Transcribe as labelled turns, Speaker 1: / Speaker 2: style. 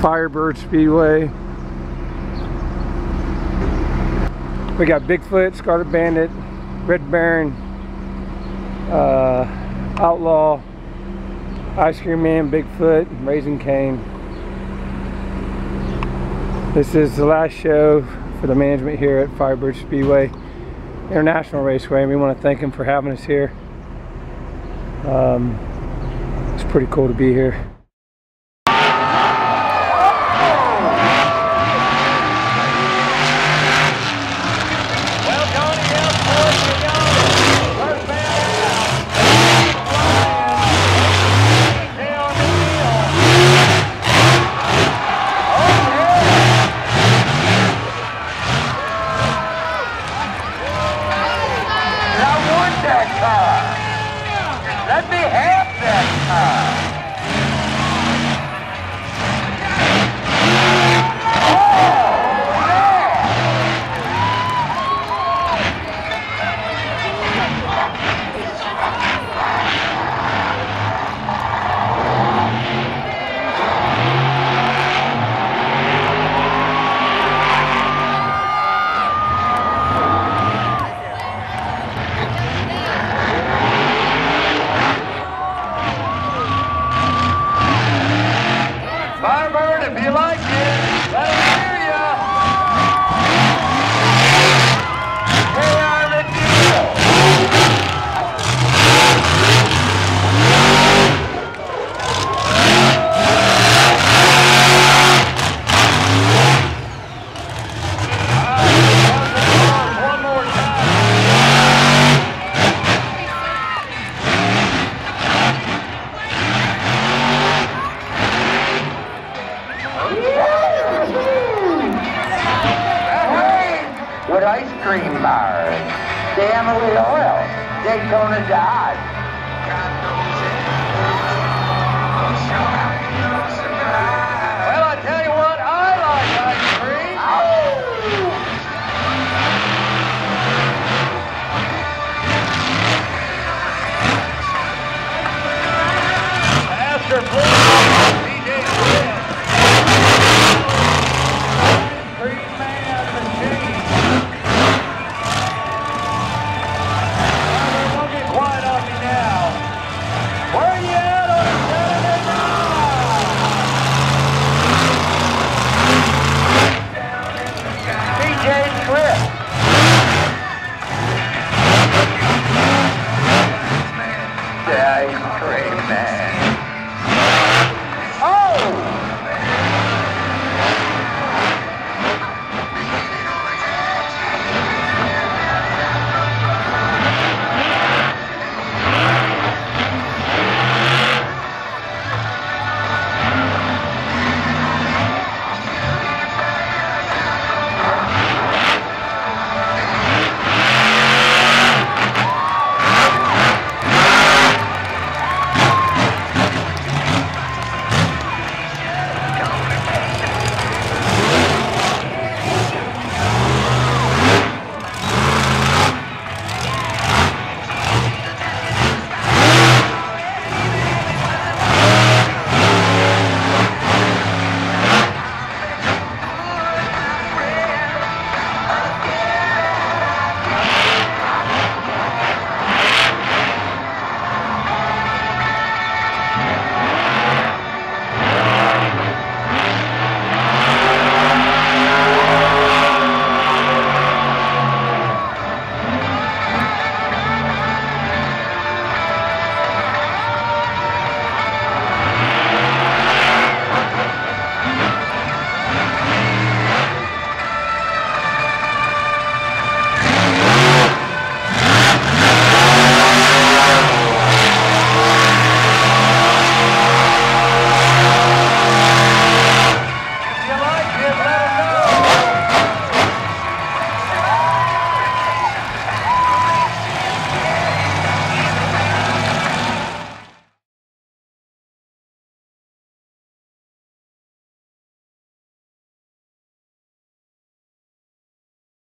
Speaker 1: Firebird Speedway. We got Bigfoot, Scarlet Bandit, Red Baron, uh, Outlaw, Ice Cream Man, Bigfoot, Razin Kane. This is the last show for the management here at Firebird Speedway International Raceway and we want to thank them for having us here. Um, it's pretty cool to be here.
Speaker 2: If you like Amalie Oil, Daytona Dodge. Well,